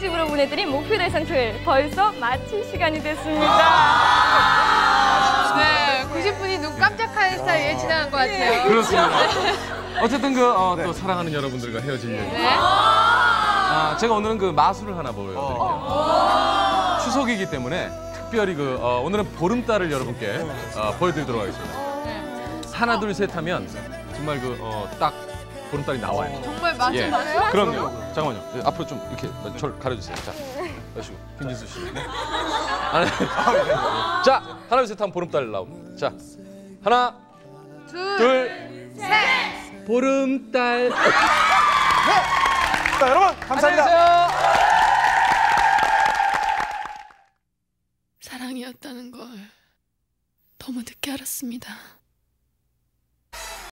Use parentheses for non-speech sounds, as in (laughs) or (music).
집으로 보내드린 목표 달성 토요일 벌써 마칠 시간이 됐습니다. 네, 90분이 눈 깜짝할 사이에 지나간 것 같아요. 그렇습니다. 어쨌든 그또 사랑하는 여러분들과 헤어질 일. 네. 아, 제가 오늘은 그 마술을 하나 보여드릴게요. 추석이기 때문에 특별히 그 어, 오늘은 보름달을 여러분께 어, 보여드리도록 하겠습니다. 하나 둘 셋 하면 정말 그딱 보름달이 나와요. 정말 예, 맞춰봐요. 그럼요. 잠깐만요. 예, 앞으로 좀 이렇게 저를 가려주세요. 자, 여시고 김진수 씨. 네. 하나, (laughs) 자, 하나 둘셋 하면 보름달 나옵니다. 자, 하나, 둘, 둘, 셋. 보름달. 자, 여러분 감사합니다. 사랑이었다는 걸 너무 늦게 알았습니다.